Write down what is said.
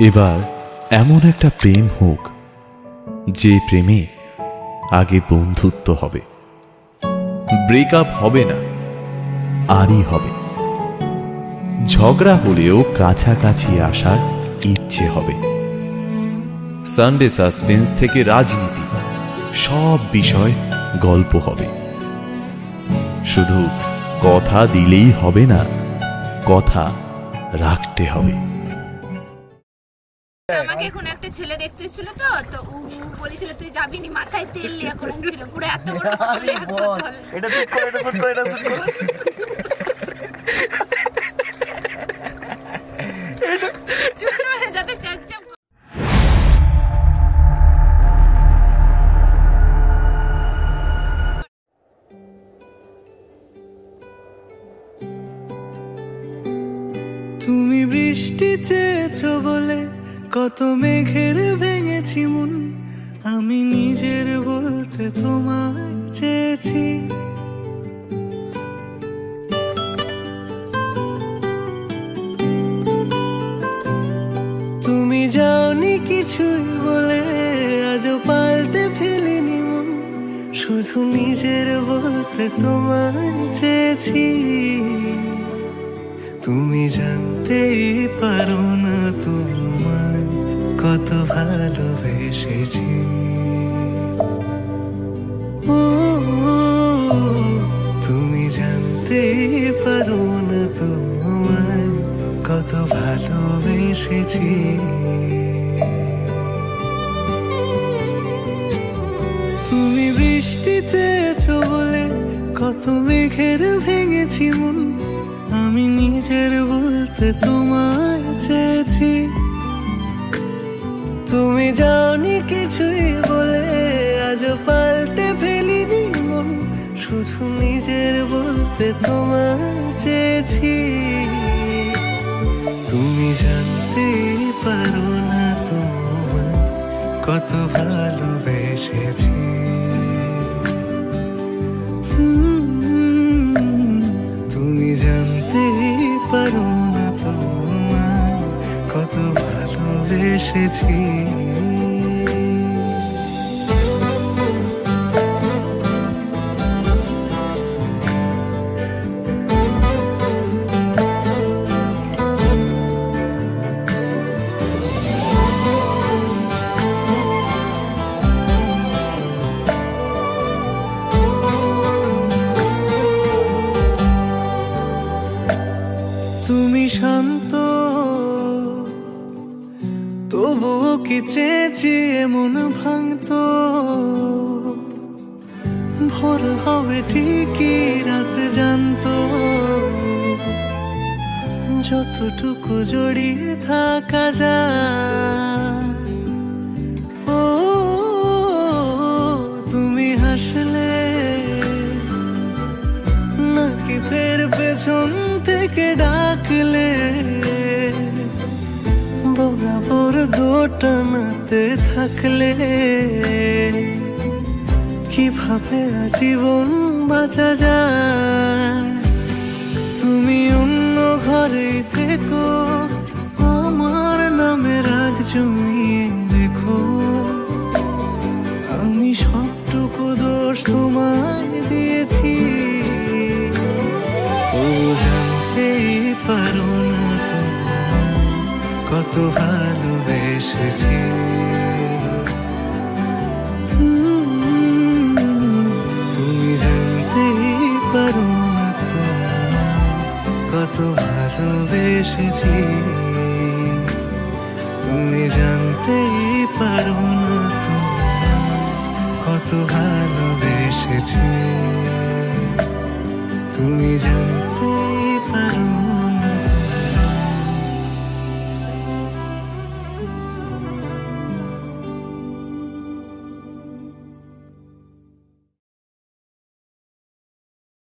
এবার এমন একটা প্রেম হোক যে প্রেমে আগে বন্ধুত্ব হবে। ব্রেকআপ হবে না, আরই হবে। ঝগড়া হলেও কাছাকাছি আসার ইচ্ছে হবে। সানডে সাসপেন্স থেকে রাজনীতি, সব বিষয় গল্প হবে। শুধু কথা দিলেই হবে না, কথা রাখতে হবে। আমাকে এখন একটা ছেলে দেখতে এসেছিল তো তো ও বলেছিল তুই যাবি নি? মাথায় তেল লিয়া করেন ছিল পুরো এত বড়। এটা শুট করো এটা শুট করো এটা শুট করো। তুমি বৃষ্টি চেয়েছো বলে কত মেঘের ভেঙেছি মন, আমি নিজের বলতে তোমায় চেয়েছি। তুমি যাওনি কিছুই বলে, আজও পাল্টে ফেলিনি মন, শুধু নিজের বলতে তোমায় চেয়েছি। তুমি জানতেই পারো না তোমায় কত ভালোবেসেছি। তুমি জানতে পারো না তোমায় কত ভালোবেসেছি। তুমি বৃষ্টি চেয়েছো বলে কত মেঘের ভেঙেছি মন, আমি নিজের বলতে তোমায় চেয়েছি। তুমি যাওনি কিছুই বলে আজ পাল্টে ফেলিনি মন। শুধু নিজের বলতে তোমার চেয়েছি। তুমি জানতে পারো না তোমার কত ভালোবেসেছি। ভালোবেসেছি তবুও মন ভাঙতো। ভোর হবে ঠিকই রাত জানত। যতটুকু জড়িয়ে থাকা যায় দোটানাতে থাকলে কীভাবে আজীবন বাঁচা যায়? তুমি অন্য ঘরে থেকো, আমার নামে রাগ জমিয়ে রেখো। আমি সবটুকু দোষ তোমায় দিয়েছি। তবু জানতেই পারো কত ভালোবেসেছি। তুমি জানতেই পারো না কত ভালোবেসেছি। তুমি জানতেই পারো না কত ভালোবেসেছি। তুমি জানতেই পারো